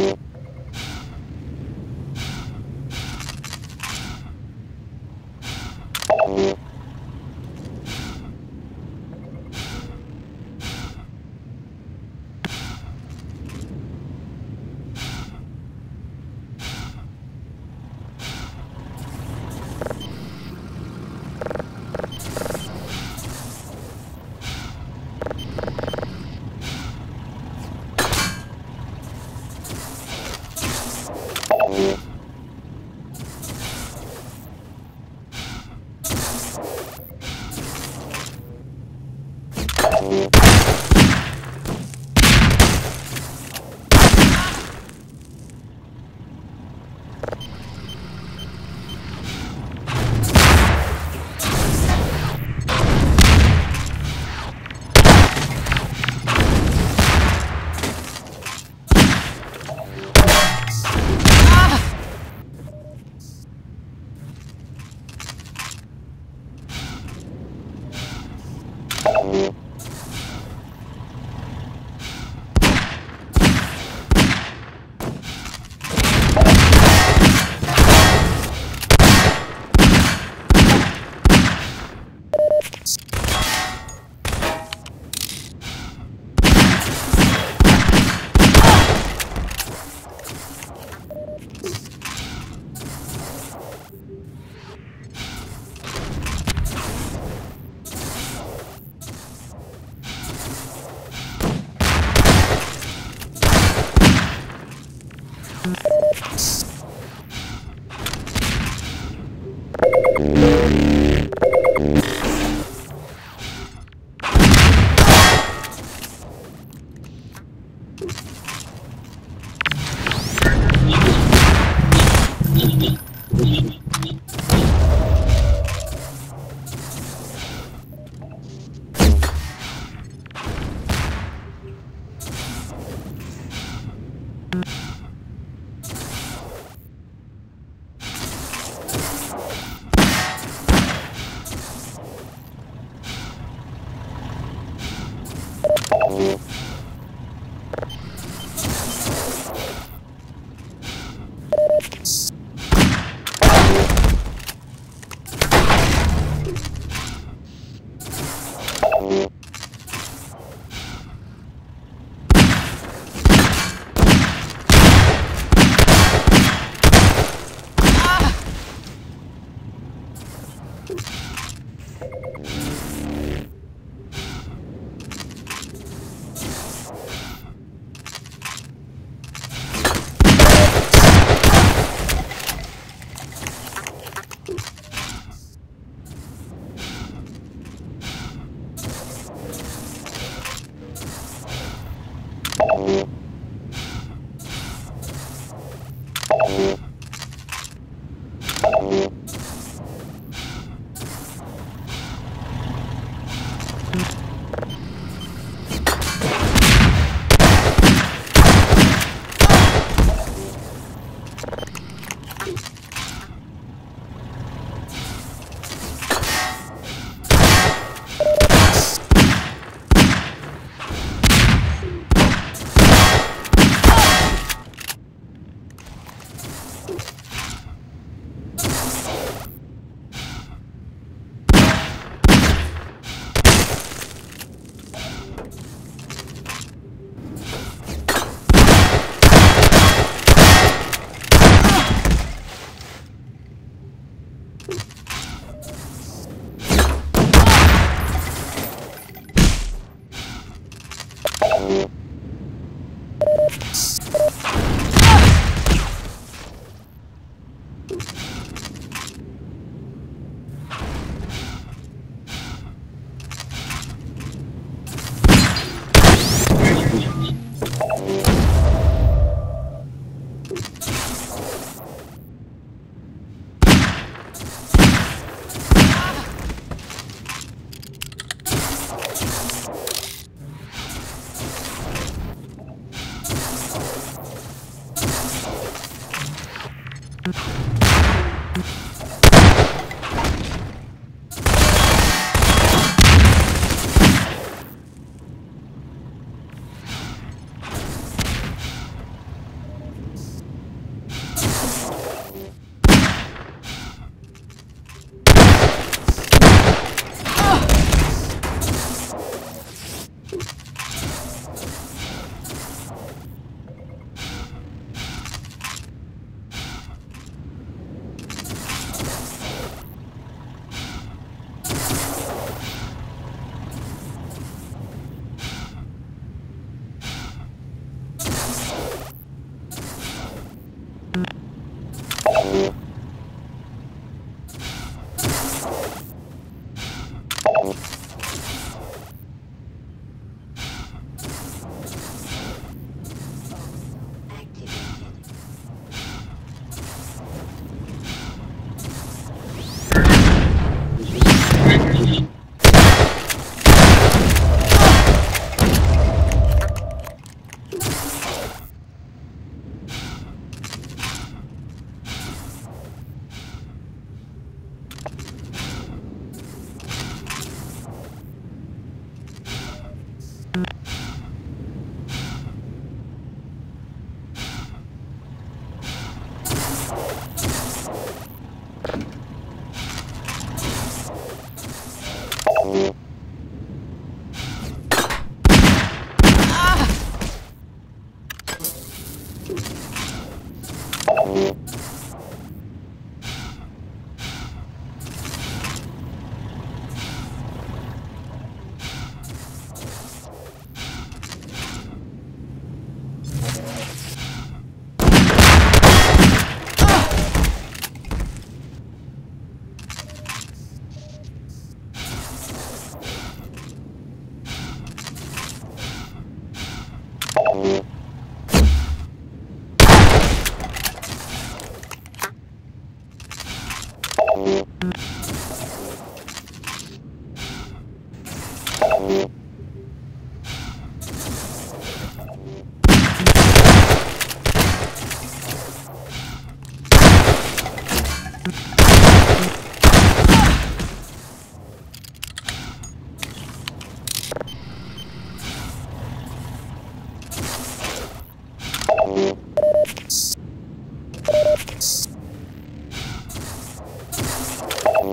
you. you Thank you.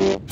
you.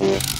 Thank you.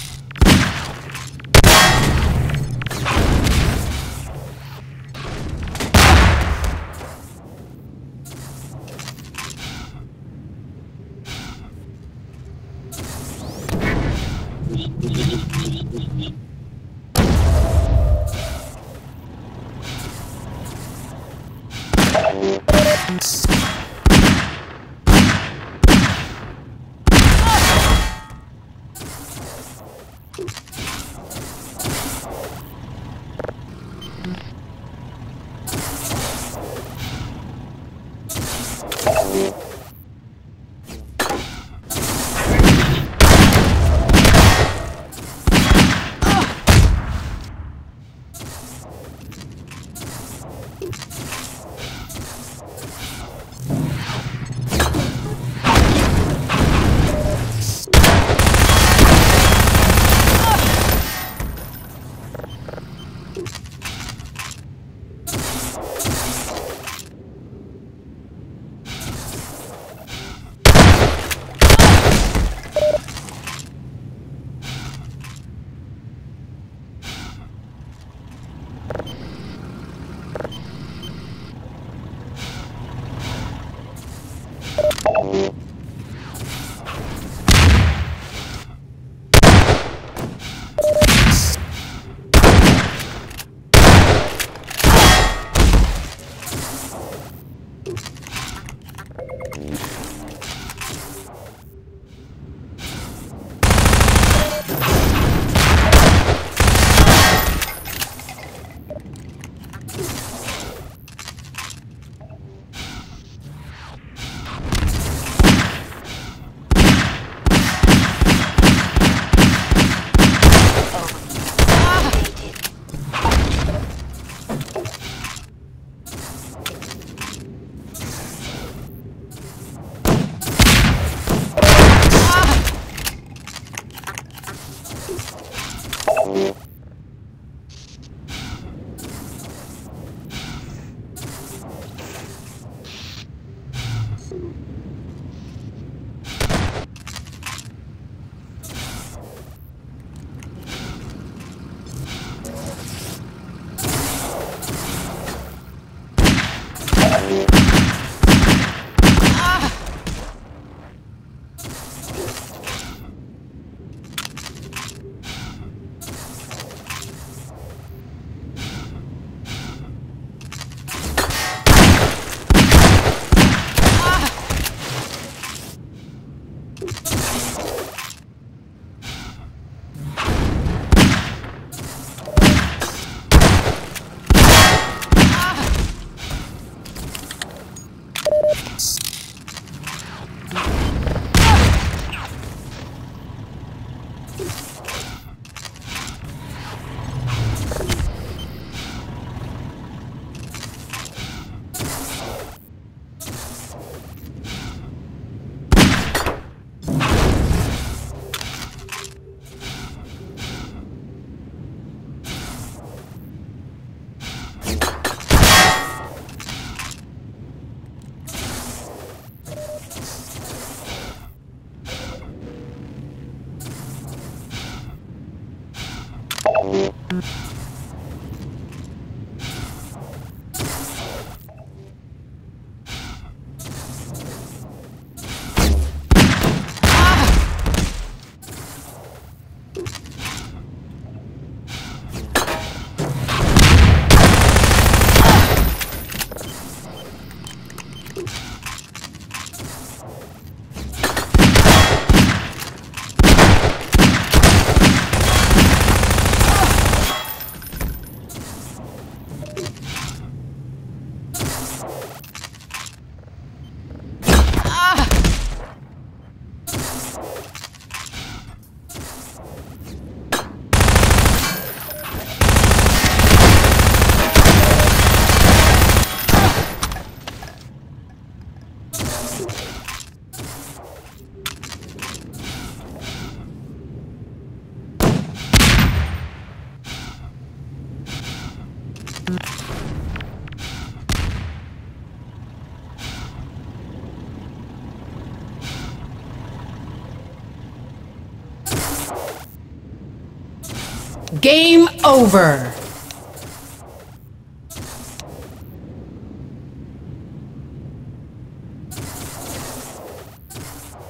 Game over.